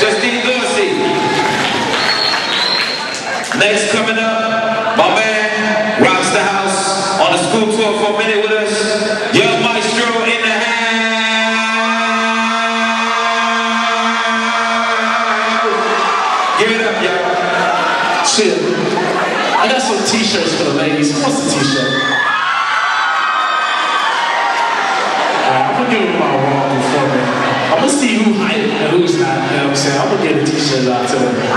Justine Dorsey. Next coming up, my man rocks the house on the school tour for a minute with us. Young Maestro in the house. Give it up, y'all. Shit. I got some t-shirts for the ladies. Who wants a t-shirt? I'm gonna give them my raw before me. Gonna see who hype and who's not, you know what I'm saying? I'm gonna get a t-shirt out to them. You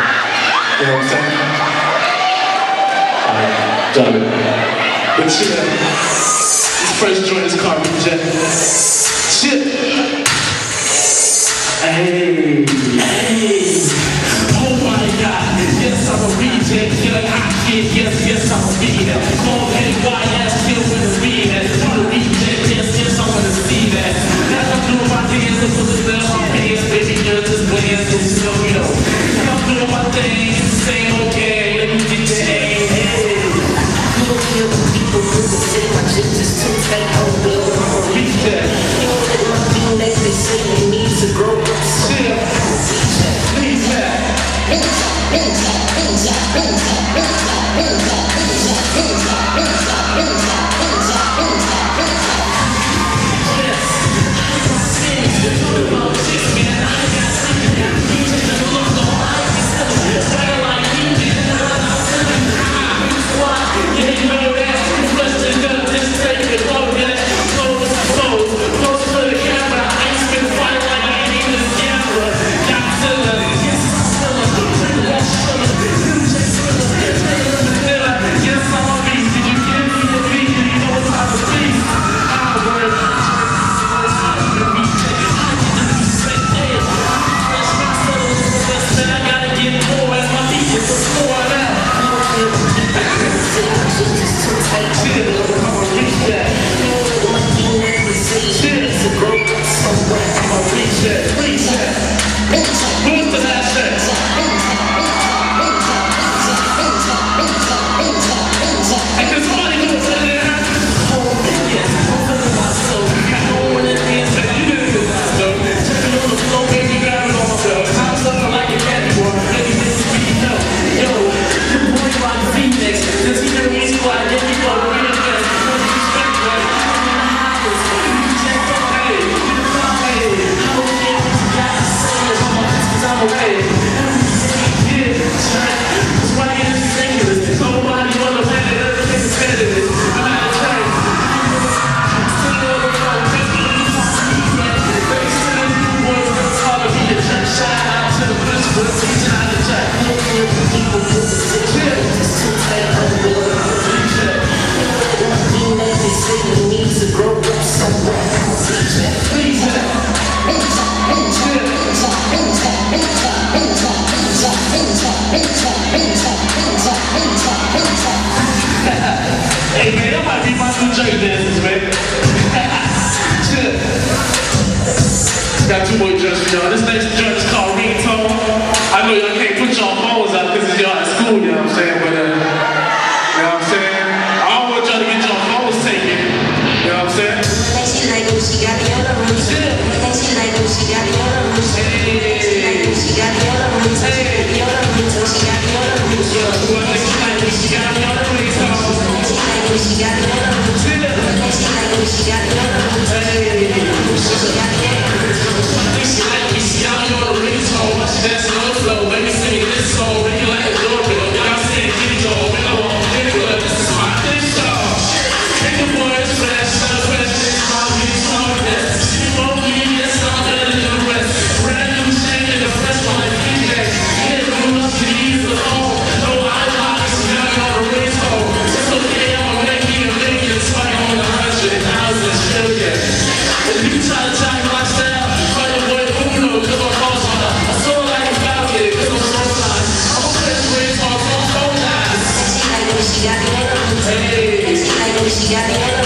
know what I'm saying? Alright, done it. But shit, this first joint is called Reject. Shit. Hey, hey. Oh my God, yes I'm a reject, killing hot shit, yes, yes I'm a rehab. Just too oh, 지금 Hey be my dances, man. Got two more joints for y'all. This next joint is called Ringtone. I know y'all can't put y'all phones out because y'all at school, you know what I'm saying? But, uh, you know what I'm saying? I don't want y'all to get your phones taken. You know what I'm saying? She like when she got the other room. She like when she got the other room. She like when she got the other room. She got the other room. She got the other room. She like when she got the other room. She like when she got the other room. She like when she got the other room. الشجر y